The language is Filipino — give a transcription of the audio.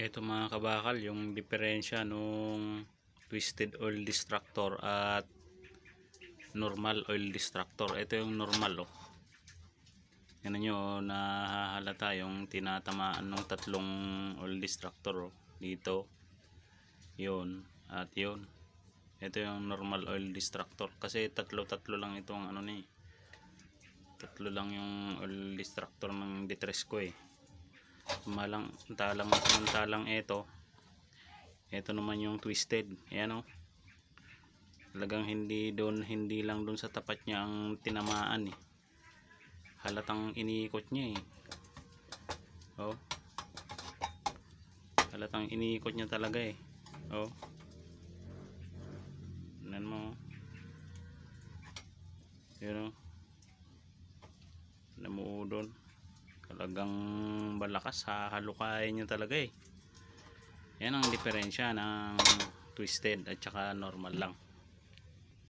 Ito mga kabakal, yung diferensya nung twisted oil distractor at normal oil distractor. Ito yung normal oh. Yan nyo, nahahalata yung tinatamaan ng tatlong oil distractor oh. Dito. Yun. At yun. Ito yung normal oil distractor. Kasi tatlo-tatlo lang itong ano ni. Tatlo lang yung oil distractor ng detress ko eh malang talang samantalang ito ito naman yung twisted. Ayan o talagang hindi doon hindi lang doon sa tapat niya ang tinamaan eh. Halatang iniikot niya eh. Oh. Halatang iniikot niya talaga eh. Oh. Nan mo yun o namuo doon talagang balakas hahalukayin nyo talaga eh. Yan ang diferensya ng twisted at saka normal lang